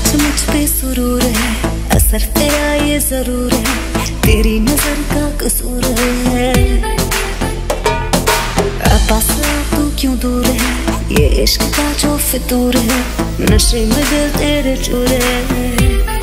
सच पे सुरूर है, असर तेरा ये ज़रूर है, तेरी नज़र का कसूर है। पास तू क्यों दूर है? ये इश्क का जो फितूर है, नशे में दिल तेरे चूर है।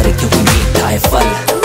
सबर क्योंकि मीठा है फल